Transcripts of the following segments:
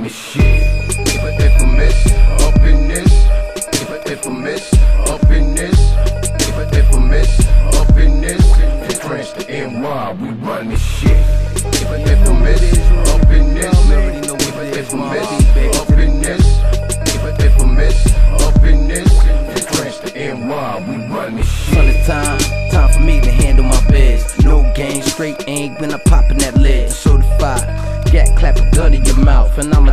this shit. If, if I miss up in this, if, if I miss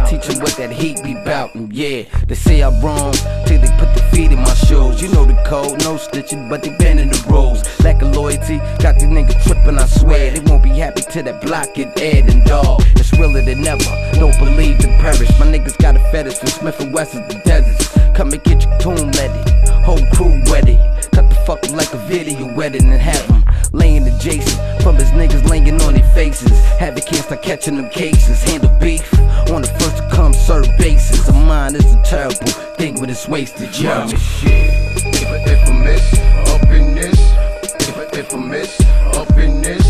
teach 'em what that heat be bout. And yeah, they say I'm wrong till they put the feet in my shoes. You know the code, no stitching, but they bending the rules. Lack of loyalty, got these niggas tripping, I swear. They won't be happy till that block get aired and dog. It's realer than ever, don't believe in perish. My niggas got a fetish from Smith and West of the deserts. Come and get your tomb ready, whole crew ready. Cut the fuck like a video wedding and have 'em laying adjacent faces. Havoc can't start catching them cases. Handle beef on the first to come serve basis. A mind is a terrible thing when it's wasted, this shit. If, if I miss up in this, if, if I miss up in this,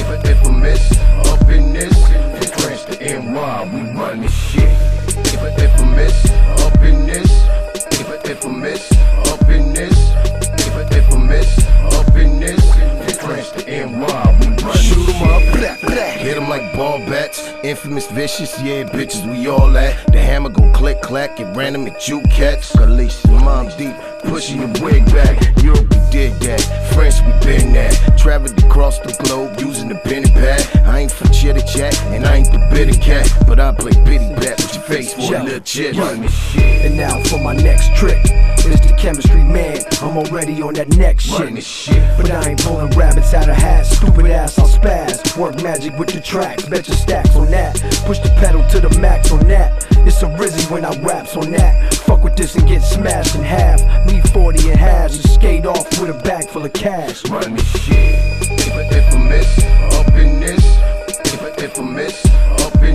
if, if I miss up in this, we run this shit. If, if I miss up in this, if, if I miss like ball bats. Infamous, vicious, yeah, bitches, we all at. The hammer go click clack, it random at you cats. Khalees, Mobb Deep, pushing your wig back. Europe, we did that. French, we been that. Traveled across the globe using the penny pad. I ain't for chitter chat, and I ain't the bitter cat. But I play bitty bat with your face for a little chit. Run this shit. And now for my next trick. It's the chemistry man. I'm already on that next shit. shit. But I ain't pulling rabbits out of hats. Stupid ass. Work magic with the tracks. Bet your stacks on that. Push the pedal to the max on that. It's a rizzy when I raps on that. Fuck with this and get smashed in half. Me 40 and halves and skate off with a bag full of cash. run this shit. If, if I miss up in this, if, if I miss up in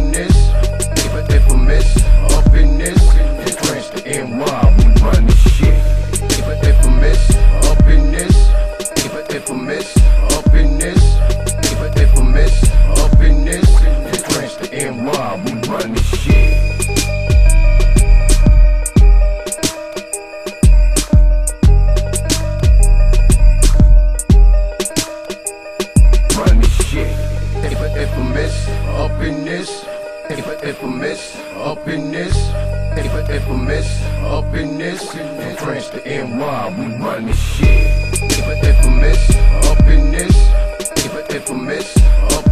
if, if I miss up in this, if, if I miss up in this, the trench to NY, we run this shit. If, if I miss up in this, if, if I miss up